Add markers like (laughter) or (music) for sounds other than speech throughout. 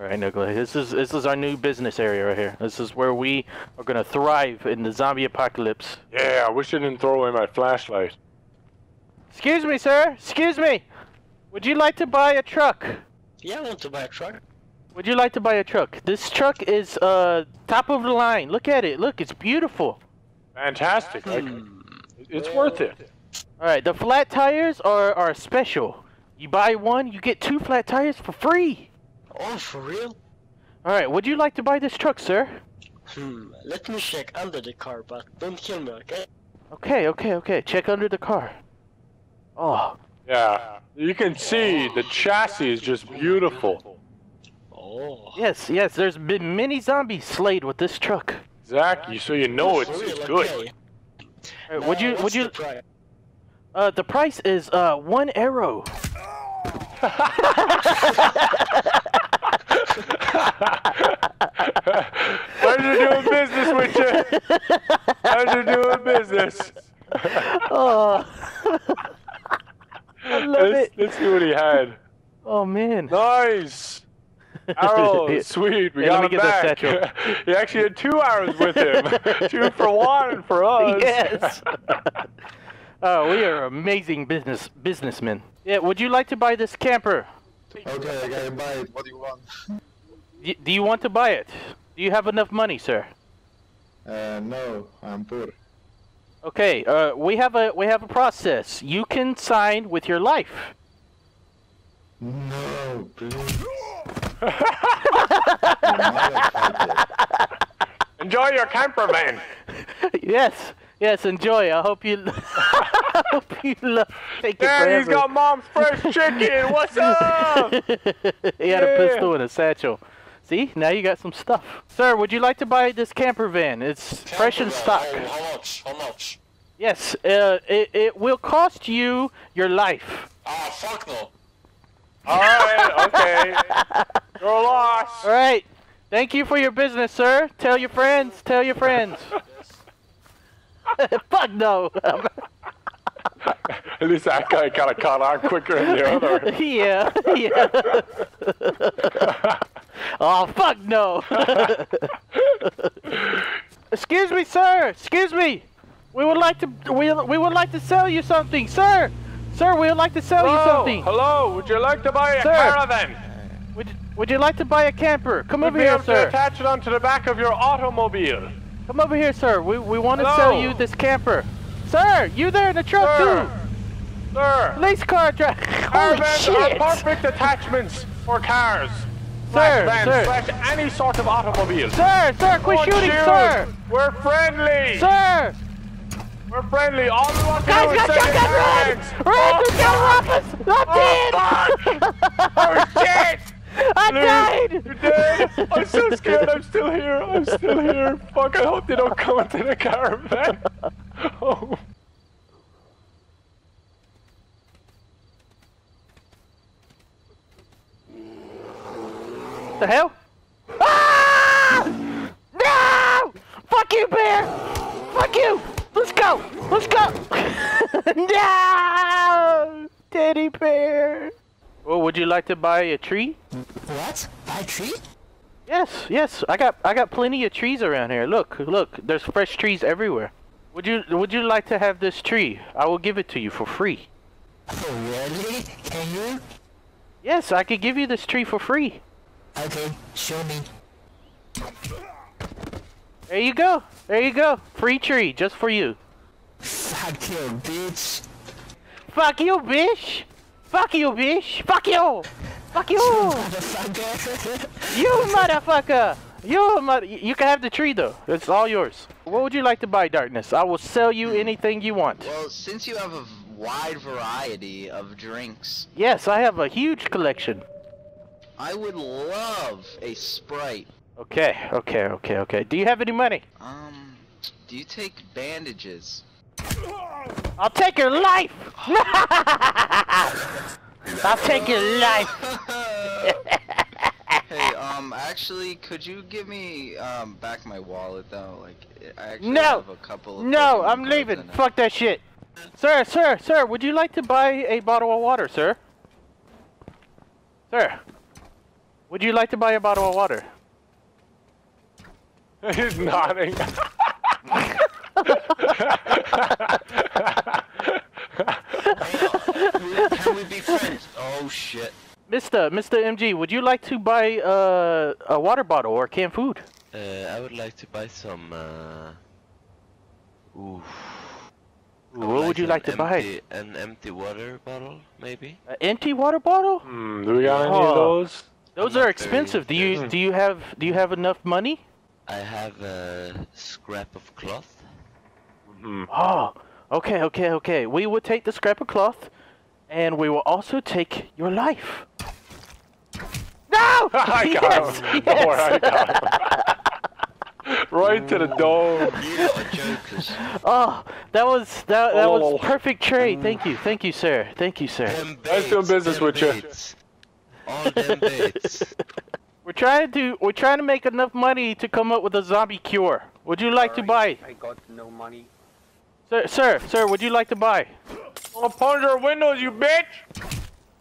All right, Nikolai. This is this is our new business area right here. This is where we are gonna thrive in the zombie apocalypse. Yeah, I wish I didn't throw away my flashlight. Excuse me, sir. Excuse me. Would you like to buy a truck? Yeah, I want to buy a truck. Would you like to buy a truck? This truck is uh top of the line. Look at it. Look, it's beautiful. Fantastic. I- Hmm. it's worth it. All right, the flat tires are are special. You buy one, you get two flat tires for free. Oh, for real? All right, would you like to buy this truck, sir? Hmm. Let me check under the car, but don't kill me, okay? Okay, okay, okay. Check under the car. Oh, Yeah. You can see the chassis is just beautiful. Oh. yes, yes. There's been many zombies slayed with this truck. Exactly. So you know it's, it's real, good. okay. All right, would you would you the price? uh the price is uh one arrow. (laughs) (laughs) (laughs) Pleasure doing business with you. Pleasure doing business. Oh, (laughs) I love Let's, it. let's see what he had. Oh man. Nice. Arrow, (laughs) sweet. We Hey, let got me him get that back. satchel. he actually had two arrows with him. two for one for us. Yes. oh, we are amazing business businessmen. Yeah, would you like to buy this camper? Okay, I gotta buy it. What do you want? Y- do you want to buy it? Do you have enough money, sir? Uh, no, I'm poor. Okay, uh, we have a we have a process. You can sign with your life. No, please. (laughs) Enjoy your camper van. yes, yes. Enjoy. I hope you. (laughs) I hope you love. Take it Dad, he's forever. got mom's fresh chicken. What's up? (laughs) he had a pistol and a satchel. See, now you got some stuff. Sir, would you like to buy this camper van? It's fresh in Camper stock. van, How, how much? How much? Yes, uh, it, it will cost you your life. Ah, fuck no. All right, okay. (laughs) Your loss. All right. Thank you for your business, sir. Tell your friends. Tell your friends. (laughs) (laughs) Fuck no. At least that guy kind of caught on quicker than the other. yeah, yeah. Oh, fuck no. (laughs) Excuse me, sir. Excuse me. We would like to we, we would like to sell you something, sir. Sir, we would like to sell you something. hello. Would you like to buy a Sir. caravan? Would would you like to buy a camper? Come We'd over be here, able to sir. attach it onto the back of your automobile. Come over here, sir. We we want to sell you this camper. Sir, you there in the truck Sir, too? sir. Police car drive. (laughs) Holy Caravans are perfect attachments for cars. Sir, slash vans, sir. slash any sort of automobile. Sir, sir, quit Don't shooting, shoot. sir. We're friendly. Sir. We're friendly. All we want to Guys, do is got shotgun, run! Run, rob us! I'm Oh, dead! Oh, (laughs) oh shit! I Luke, died! You dead? I'm so scared. I'm still here. I'm still here. Fuck! I hope they don't come into the caravan. What the hell? Ah! No! Fuck you, bear! Fuck you! Let's go! Let's go! (laughs) no! Teddy bear! Well, would you like to buy a tree? What? Buy a tree? Yes, yes. I got I got plenty of trees around here. Look, look. There's fresh trees everywhere. Would you would you like to have this tree? I will give it to you for free. Oh, really? Can you? Yes, I could give you this tree for free. Okay, show me. There you go. There you go. Free tree just for you. Fuck you, bitch. Fuck you, bitch. Fuck you, bitch. Fuck you. Fuck you. Motherfucker. You motherfucker. You mother. You can have the tree though. It's all yours. What would you like to buy, Darkness? I will sell you anything you want. Well, since you have a wide variety of drinks, Yes, I have a huge collection. I would love a Sprite. Okay, okay, okay, okay. Do you have any money? Um, do you take bandages? I'll take your life. (laughs) I'll take your life. (laughs) hey, um, actually, could you give me um back my wallet though? Like, I actually No. have a couple of. No, I'm leaving. Fuck that shit. Sir, sir, sir, would you like to buy a bottle of water, sir? Sir. Would you like to buy a bottle of water? He's nodding. Can we be friends? Oh shit. Mr. Mr. MG, would you like to buy uh, a water bottle or canned food? Uh, I would like to buy some. Uh... Oof. What would you an like to buy? An empty water bottle, maybe. An empty water bottle? Hmm, do we got any Oh. of those? Those not are expensive. Do you do you have do you have enough money? I have a scrap of cloth. Hmm. Oh, okay, okay, okay. We will take the scrap of cloth, and we will also take your life. No! (laughs) I got Yes, him. Don't worry, I got him. right to the dome. You lot are jokers. Oh, that was that that Oh. was perfect trade. Thank you, thank you, sir. Thank you, sir. Them Nice doing business with you. Baits. All them (laughs) baits. We're trying to we're trying to make enough money to come up with a zombie cure. Would you like to buy, I got no money. sir? Sir, sir, would you like to buy? I'll punch your windows, you bitch!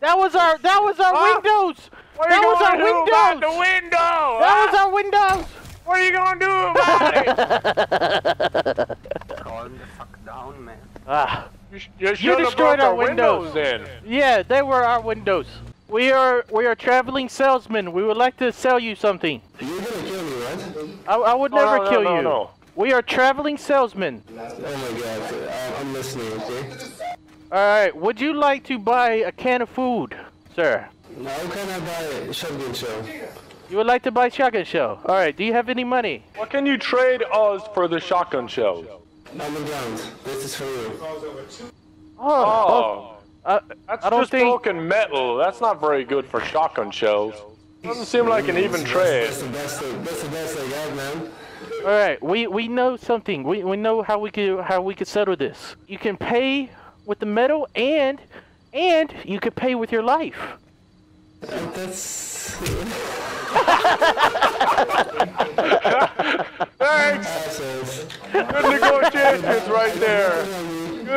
That was our that was our Huh? windows. What That are you was our gonna do about windows! the window? That huh? was our windows. What are you gonna do about it? (laughs) Calm the fuck down, man. Ah, You, sh- you destroyed our our windows, windows. then. yeah, they were our windows. We are we are traveling salesmen. We would like to sell you something. You're gonna kill me, right? I, I would Oh, never no, no, kill no, you. no. We are traveling salesmen. Oh my god, I- I'm listening, okay? Alright, would you like to buy a can of food, sir? Now can I buy a shotgun shell? You would like to buy shotgun shell. Alright, do you have any money? What can you trade us for the shotgun shell? I'm ground. This is for you. Oh, oh, oh. Uh, that's I don't just think- broken metal. That's not very good for shotgun shells. Doesn't seem like an even trade. That's the best. That's the best I got, man. alright, we, we know something. We, we know how we could how we could settle this. You can pay with the metal and and you could pay with your life. That's (laughs) Thanks. Good negotiations right there.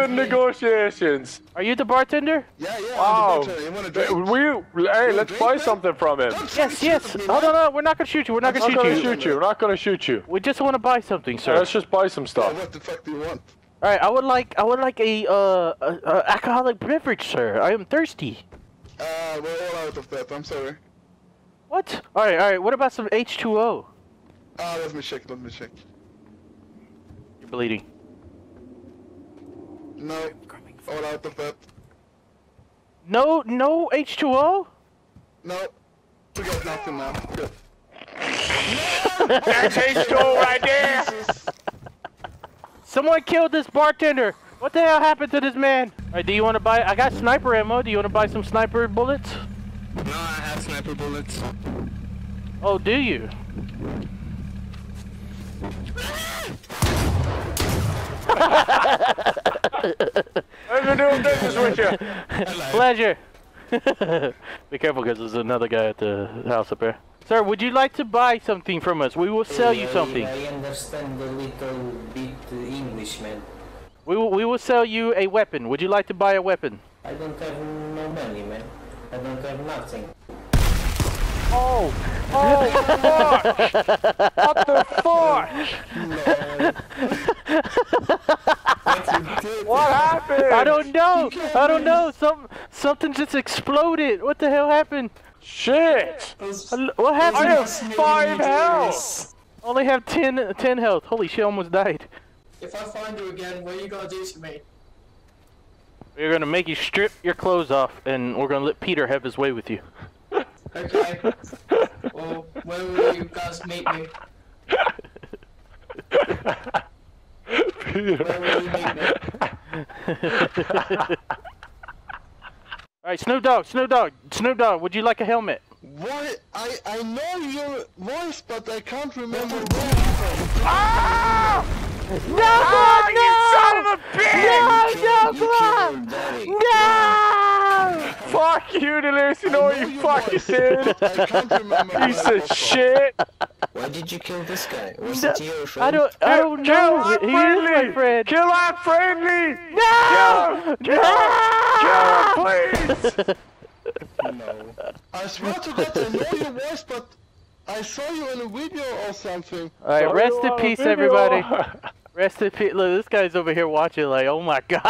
Good negotiations. Are you the bartender? Yeah, yeah. Wow. I'm the bartender. You want a drink? We hey, let's buy something from him. Yes, yes. Oh no no, we're not gonna shoot you. We're not I'm gonna not shoot gonna you. shoot you. We're not gonna shoot you. We just want to buy something, sir. Let's just buy some Yeah, stuff. what the fuck do you want? All right, I would like I would like a uh a, a alcoholic beverage, sir. I am thirsty. Uh, we're all out of that. I'm sorry. What? All right, all right. What about some H2O? Ah, let me check. Let me check. You're bleeding. No, all out of that. No, no H2O. No, we got nothing now. Good. That's H2O right there. Someone killed this bartender. What the hell happened to this man? All right, do you want to buy? I got sniper ammo. Do you want to buy some sniper bullets? No, I have sniper bullets. Oh, do you? (laughs) Let me do business with you. Pleasure. (laughs) Be careful, because there's another guy at the house up there. Sir, would you like to buy something from us? We will sell you I- something. I understand a little bit English, man. We will, we will sell you a weapon. Would you like to buy a weapon? I don't have no money, man. I don't have nothing. Oh, Oh fuck! What the fuck? What happened? I don't know. I don't know. Some something just exploded. What the hell happened? Shit! Hel- What I happened? have five health. Only have 10, 10 health. Holy shit! I Almost died. If I find you again, what are you gonna do to me? We're gonna make you strip your clothes off, and we're gonna let Peter have his way with you. Okay. well, where will you guys meet me? Where will you meet me? All right, Snoop Dogg, Snoop Dogg, Snoop Dogg. Would you like a helmet? What? I I know your voice, but I can't remember where you're from. No, oh, no! Son of a bitch! No, no, You come killed No! Fuck you, Deleuze. You know what you fucking voice. did? I can't remember. Piece of shit. Why did you kill this guy? Was No, it your friend? I don't, I don't Kill know. our He is my friend. Kill our friendly. No! Kill him. Kill him, please. No. I swear to God, I know your voice, but I saw you in a video or something. All right, Saw rest in peace, everybody. (laughs) Rest in peace. Look, this guy's over here watching like, oh my (laughs) god.